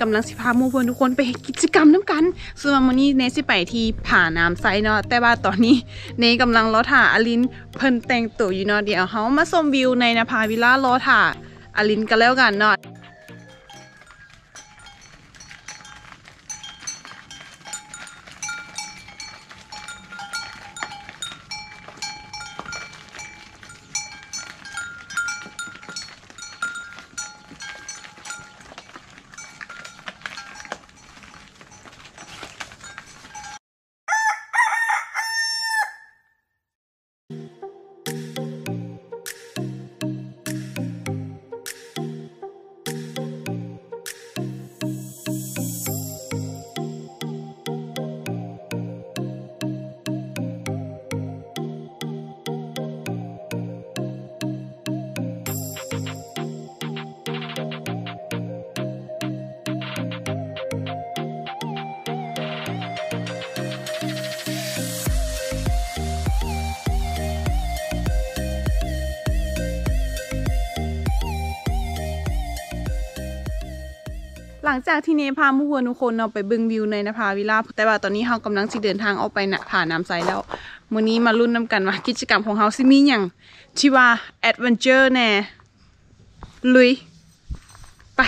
กำลังสิพาโมเพื่อนทุกคนไปกิจกรรมน้ำกันซึ่งวันนี้เนสิไปที่ผ่าน้ำไซเนาะแต่ว่าตอนนี้เนกำลังรอถ่าอลินเพิ่นแต่งตัวอยู่เนาะเดี๋ยวเขามาชมวิวในนภาวิลล่ารอถ่าอลินกันแล้วกันเนาะ ลังจากที่เนพามู่เพื่อนทุกคนเนาไปบิ่งวิวในนภาวิลล่าแต่ว่าตอนนี้เฮากำลังสิเดินทางออกไปนะผานน้ำไซแล้วมื้อนี้มาลุ้นนํกันว่ากิจกรรมของเฮาสิมีหยังที่ว่าแอดเวนเจอร์แน่ลุยไป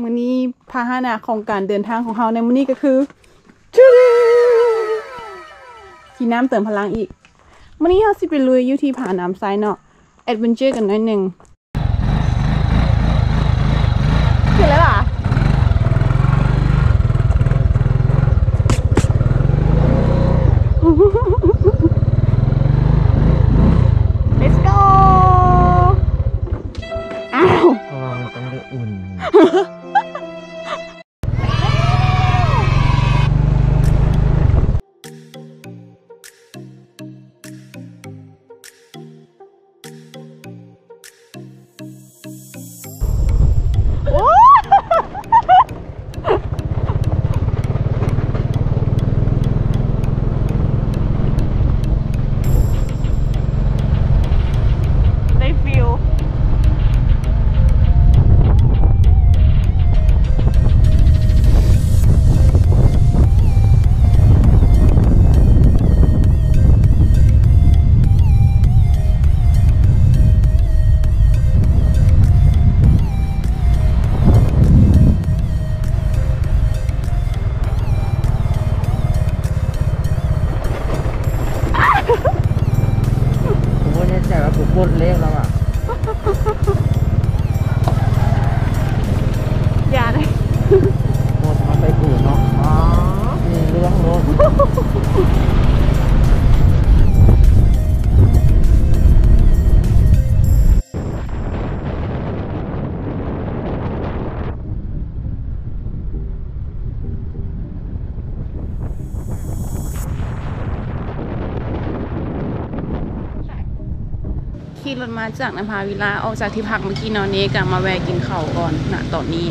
มื้อนี้พาหนะของการเดินทางของเฮาในมื้อนี้ก็คือจูดูที่น้ำเติมพลังอีกมื้อนี้เฮาสิไปลุยอยู่ที่ผ่านน้ำไซเนาะแอดเวนเจอร์กันหน่อยหนึง ขี่รถมาจากนภาวิลาออกจากที่พักเมื่อกี้เนอนเนกะมาแวะกินข้าวก่อนนะตอนนี้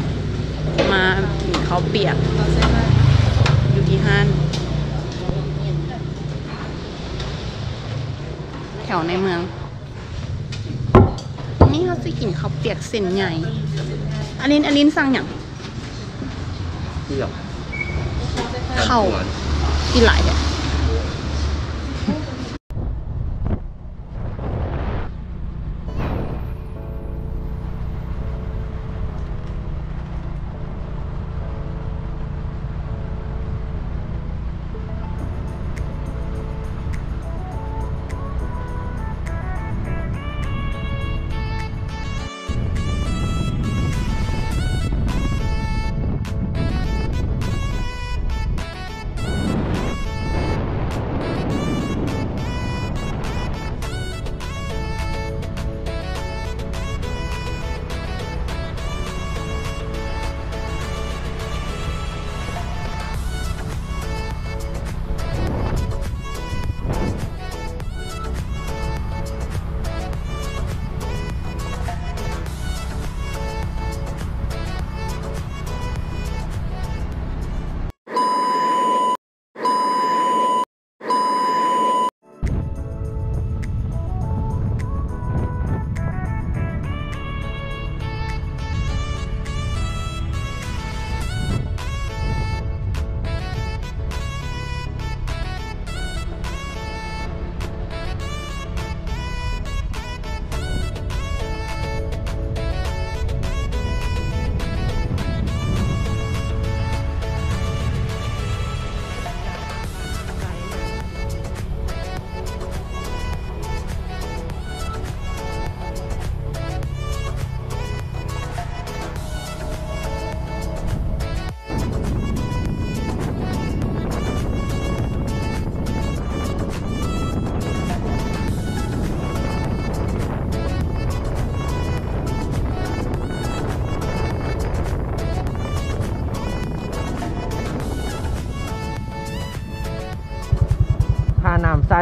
มากินข้าวเปียก อยู่ที่ห้านแถวในเมือง นี่เขาสิกินข้าวเปียกเส้นใหญ่อันนี้อันนี้สั่งอย่างเที่ยวข้าวกินหลายแบบำ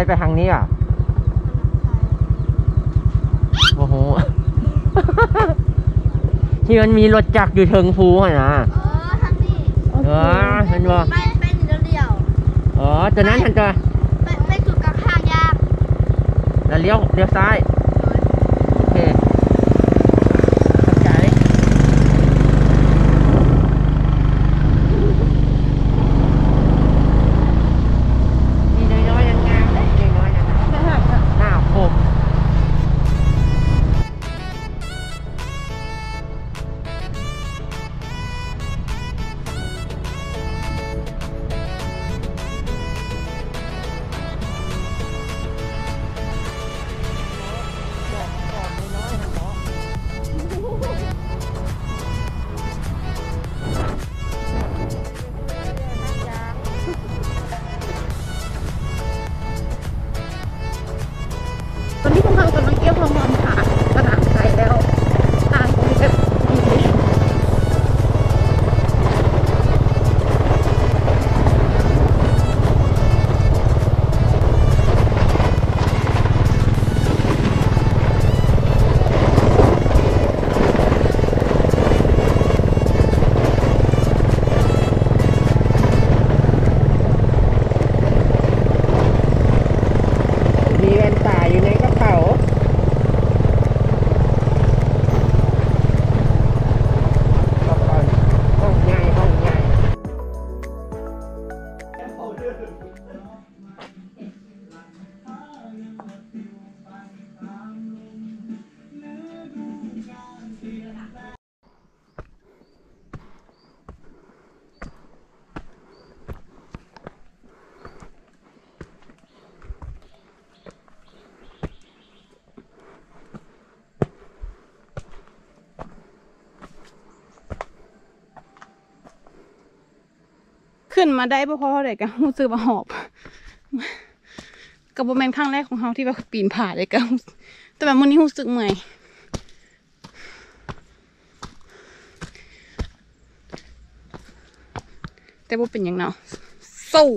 ไปทางนี้อะโอ้โห ที่มันมีรถจักรอยู่เทิงภูอะนะเออทางนี้เออเห็นบ่ไปไปเดียวเดียวอ๋อตัวนั้นทันตัว ไปไปจุดกลางห้างยากแล้วเลี้ยวเลี้ยวซ้าย ขึ้นมาได้บ่พอเท่าไหร่กันรู้สึกว่าหอบกับโมเมนต์ครั้งแรกของเราที่แบบปีนผาเลยกันแต่แบบมันนี้รู้สึกเมื่อยแต่บ่เป็นอยังเนาะสู้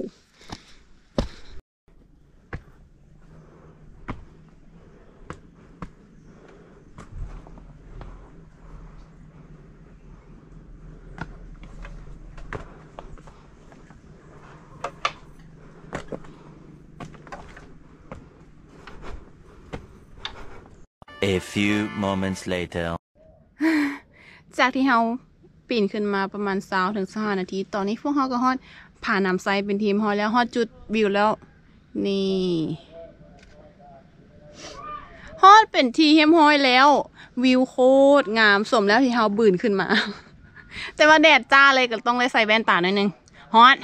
A few moments later. จากที่เราปีนขึ้นมาประมาณสาวถึงสหนาที ตอนนี้พวกเราก็ฮอดผ่านน้ำไซเป็นทีมฮอดแล้วฮอดจุดวิวแล้ว นี่ฮอดเป็นทีเฮมฮอยแล้ว วิวโคตรงามสมแล้วที่เราบืนขึ้นมา แต่ว่าแดดจ้าเลยก็ต้องเลยใส่แว่นตาหน่อยหนึงฮอด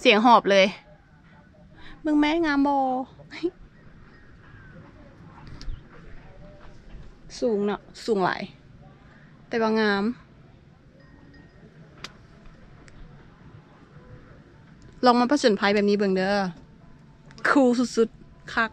เสียงหอบเลยเบิ่งแม่งามบ สูงเนาะสูงหลาย แต่ว่างาม ลองมาผสมภัยแบบนี้เบิ่งเด้อ คูลสุดๆ คัก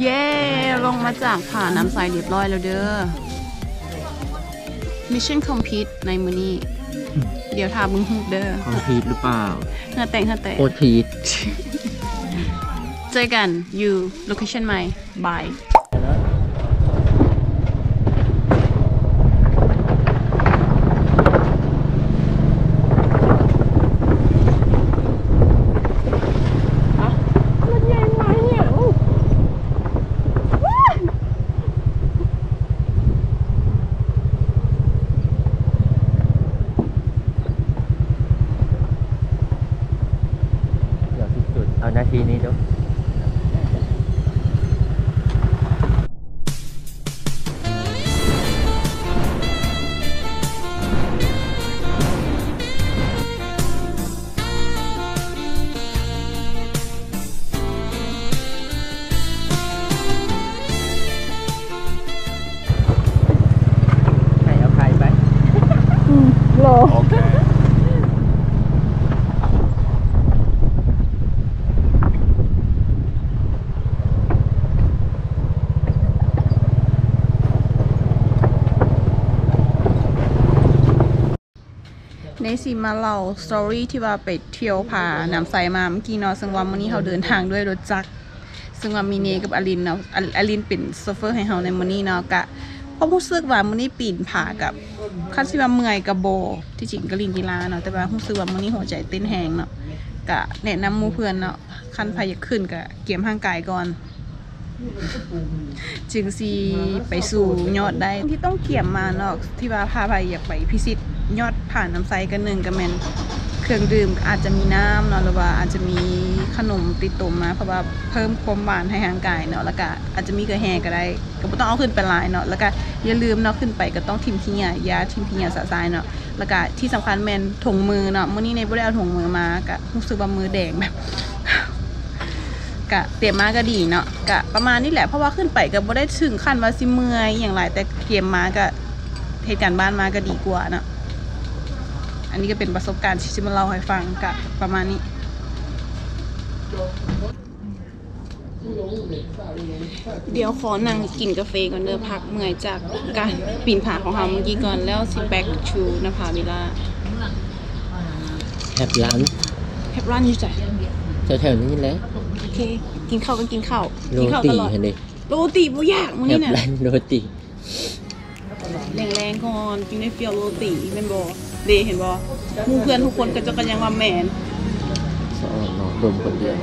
เย้ ลงมาจากผ่าน้ำใสเรียบร้อยแล้วเด้อ Mission Complete ในมือนี้ เดี๋ยวทาบึงฮูกเด้อคอมพีทหรือเปล่าเงาแต่งเงาแต่งโคตรพีทเจอกันอยู่โลเคชั่นใหม่บาย นา ในสิมาเล่าสตอรี่ที่ว่าไปเที่ยวผาน้ำใสมาเมื่อกี้เนาะซึ่งว่ามื้อนี้เราเดินทางด้วยรถจักรซึ่งว่ามีเนกับอลินเนาะอลินเป็นโซเฟอร์ให้เฮาในมื้อนี้เนาะกะเพราะรู้สึกว่ามื้อนี้ปีนผากับคันสิว่าเมื่อยกับโบที่จริงก็ลินกีฬาเนาะแต่ว่ารู้สึกว่ามื้อนี้หัวใจเต้นแรงเนาะกะแนะนำหมู่เพื่อนเนาะคันพายากขึ้นกะเกียมร่างกายก่อนจึงสิไปสู่ยอดได้ที่ต้องเกี่ยมมาเนาะที่ว่าพาไปอยากไปพิชิต ยอดผ่านน้ำไซกันหนึ่งก็แมนเครื่องดื่มอาจจะมีน้ำเนาะหรือว่าอาจจะมีขนมติดตัวมาเพราะว่าเพิ่มความหวานให้ร่างกายเนาะแล้วก็อาจจะมีกระแฮก็ได้ก็บ่ต้องเอาขึ้นไปลายเนาะแล้วก็อย่าลืมเนาะขึ้นไปก็ต้องทิมขี้เหงื่ยาทิมขี้เหงื่อสะายเนาะแล้วก็ที่สำคัญแมนถุงมือเนาะมื้อนี้ในบ่ได้เอาถุงมือมาก็รู้สึกว่ามือแดงแบบกะเตรียมมาก็ดีเนาะกะประมาณนี้แหละเพราะว่าขึ้นไปก็บ่ได้ถึงขั้นว่าสิเมื่อยอย่างไรแต่เตรียมมาก็เหตุการณ์บ้านมาก็ดีกว่าเนาะ อันนี้ก็เป็นประสบการณ์ที่จะมาเล่าให้ฟังกะประมาณนี้ เดี๋ยวขอนั่งกินกาแฟก่อนเด้อพักเมื่อยจากการปีนผาของเราเมื่อกี้ก่อนแล้วสิแบ็กชูนภาวิลาแฮปร้านแฮปรันอยู่จ้ะแถวๆนี้แหละโอเค กินข้าวก็กินข้าวโรกินข้าวตีตลอดเห็นดิโรตีบ่ยากมื้อแฮนี้ปน่ะร้านโรตีแรงๆก่อนกินได้เฟียวโรตีเป็นบอเดเห็นบอหมู่เพื่อนทุกคนก็จะกันยังว่าแมน สอนน้องดมคนเดียว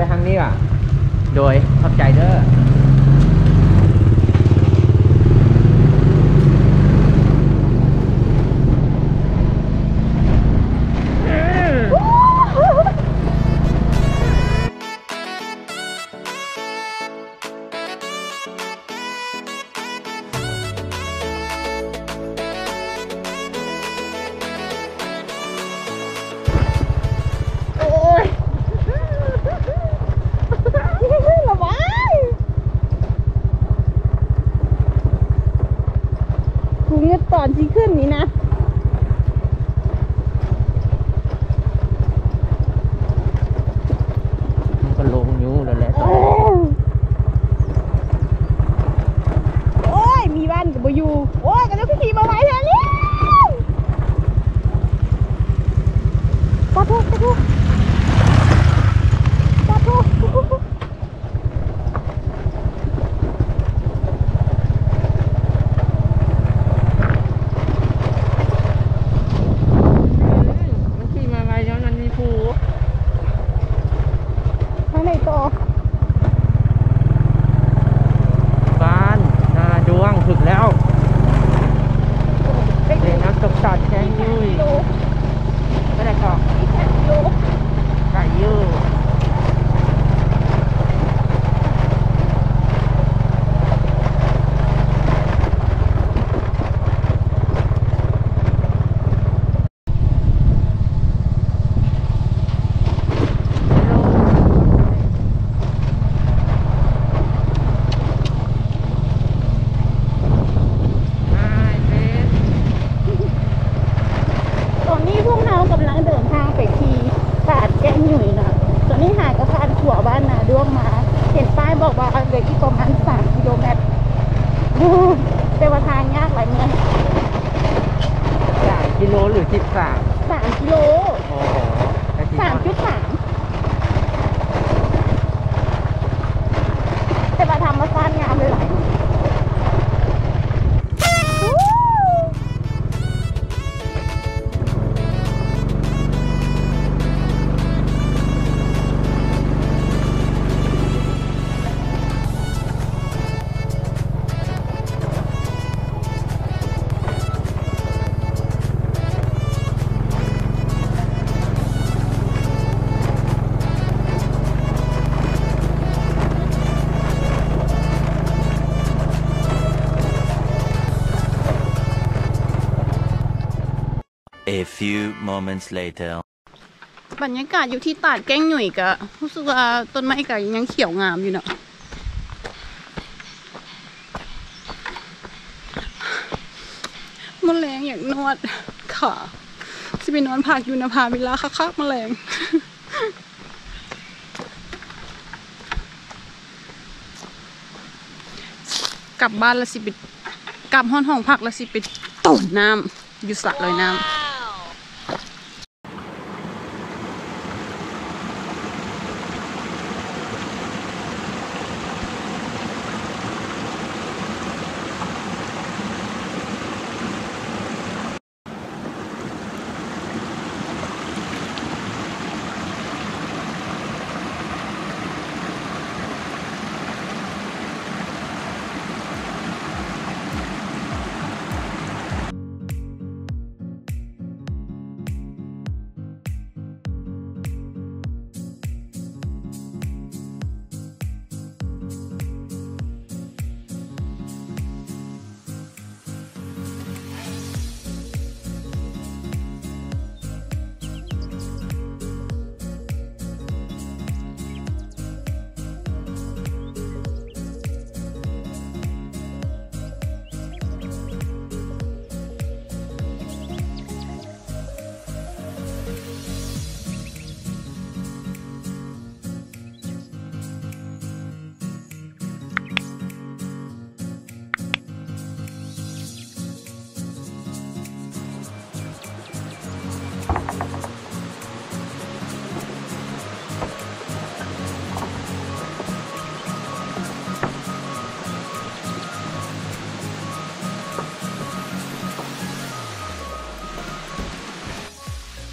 ไปทางนี้อะ โดยขอบใจเด้อ ตอนนี้พวกเรากำลังเดินทางไปที่ตาดแก้งหนุ่ยนะตอนนี้หากระพานขัวบ้านนาด้วงมา เห็นป้ายบอกว่าเหลืออีกประมาณสามกิโลเมตรเป็นว่าทางยากหลายเมื่องสามกิโลหรือสิบสามสามกิโลสามจุดสามเป็นว่าทำมาสร้างงามเลยหลาย few moments later. บรรยากาศอยู่ที่ตาดแก้งหน่วยกะรู้สึกว่าต้นไม้กะยังเขียวงามอยู่เนาะมแมลงอยากนวดค่ะจะไปนอนพักอยู่นภาเวลาคักๆแมลงกลับบ้านและสิไปกลับห้องห้องพักและสิไปต้นน้ำอยู่สระลอยน้ำ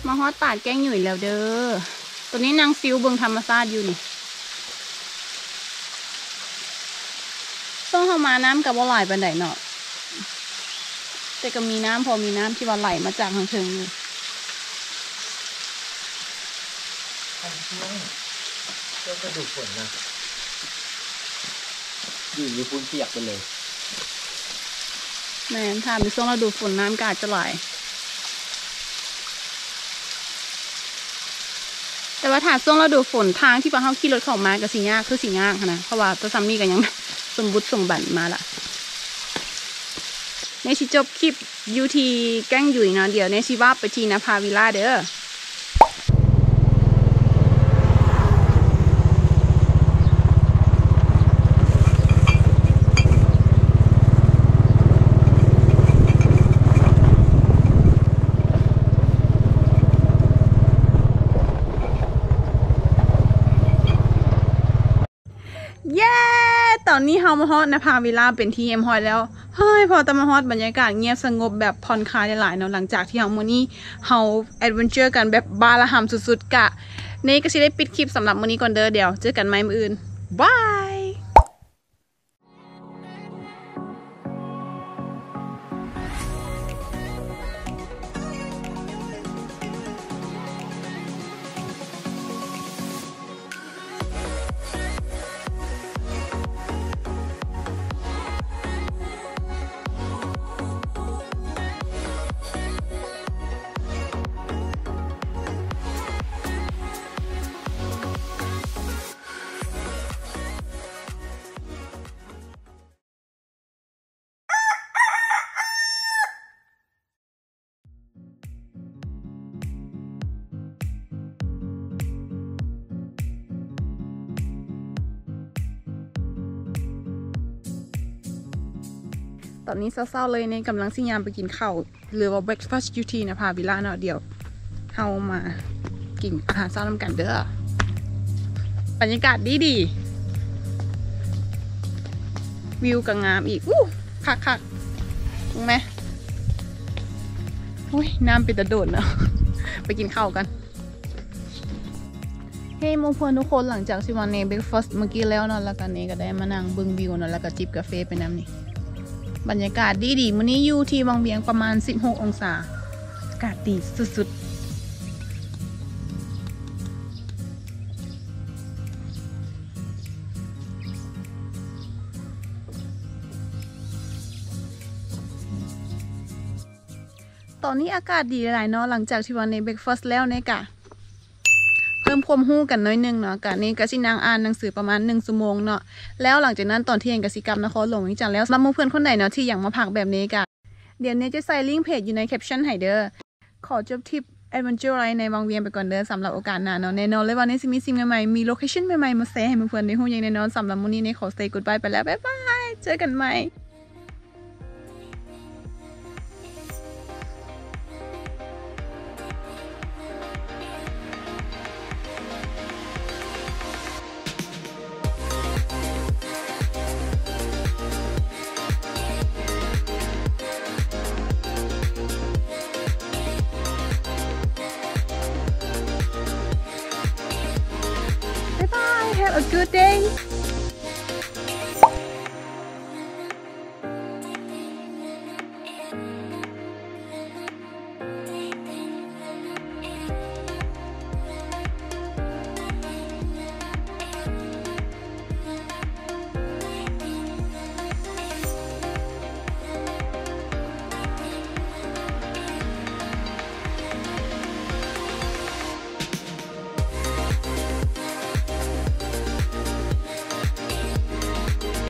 มาฮอดตาดแก้งหยุ่ยแล้วเด้อ ตัวนี้นางฟิวเบิงธรรมชาติอยู่นี่ต้องเข้ามาน้ำกับว่าไหลปันไดเนาะแต่ก็มีน้ำพอมีน้ำที่ว่าไหลมาจากทางเทิงอยู่เครื่องกระดูกฝนนะอยู่มีปูนเปียกไปเลยแม่นถ้าเป็นช่วงฤดูฝนน้ำก็อาจจะไหล แต่ว่าถ้าช่วงฤดูฝนทางที่ปะเฮาขี่รถเข้ามาก็สิยากคือสิยากนะเพราะว่าตัวซัมมี่ก็ยังสมบุตรสมบันมาละในชิจบคลิปยูทีแกล้งอยู่เนาะเดี๋ยวในชิว่าไปทีนภาวิลล่าเด้อ เย้ ต อนนี้เฮามาฮอดนภาวิล่าเป็นที่เอ็มฮอยแล้วเฮ้ยพอตะมาฮอดบรรยากาศเงียบสงบแบบผ่อนคลายหลายๆเนาะหลังจากที่เฮามื้อนี้เฮาแอดเวนเจอร์กันแบบบาระหำสุดๆกะนี่ก็สิได้ปิดคลิปสำหรับมื้อนี้ก่อนเด้อเดี๋ยวเจอกันใหม่มื้ออื่นบาย ตอนนี้เศร้าๆเลยในกำลังสิยามไปกินข้าวหรือว่า breakfast อยู่ที่นภาวิลล่าเนาะเดียวเฮามากินอาหารเช้านำกันเด้อบรรยากาศดีดีๆวิวก็งามอีกอู้คักคักถูกไหมอุ้ยน้ำป็นตะโดดเนาะไปกินข้าวกัน เฮ้ยโมพวนทุกคนหลังจากที่วันนี้เบรกฟาสต์เมื่อกี้แล้วเนาะแล้วกันนี้ก็ได้มานั่งเบึงวิวเนาะแล้วก็จิบกาแฟไปน้ำนี่ บรรยากาศดีดีมื้อนี้อยู่ที่วังเวียงประมาณ 16 องศา อากาศดีสุดๆ ตอนนี้อากาศดีหลายเนาะหลังจากที่วันนี้เบรกฟาสต์แล้วเนี่ยกะ เพิ่มความรู้กันน้อยนึงเนาะกะนี่ก็สินางอ่านหนังสือประมาณ1ชั่วโมงเนาะแล้วหลังจากนั้นตอนเที่ยงกสิกรรมนครหลวงจังแล้วสำหรับเพื่อนคนไหนเนาะที่อยากมาพักแบบนี้กะเดี๋ยวเนี้จะใส่ลิงก์เพจอยู่ในแคปชั่นให้เด้อขอจบทริปแอดเวนเจอร์ไรในวังเวียงไปก่อนเด้อสำหรับโอกาสหน้าเนาะแน่นอนเลยวันนี้สิมีสิ่งใหม่ๆมีโลเคชั่นใหม่ๆมาแชร์ให้เพื่อนๆได้ฮู้อย่างแน่นอนสำหรับมื้อนี้ในขอ say goodbye ไปแล้วบ๊ายบายเจอกันใหม่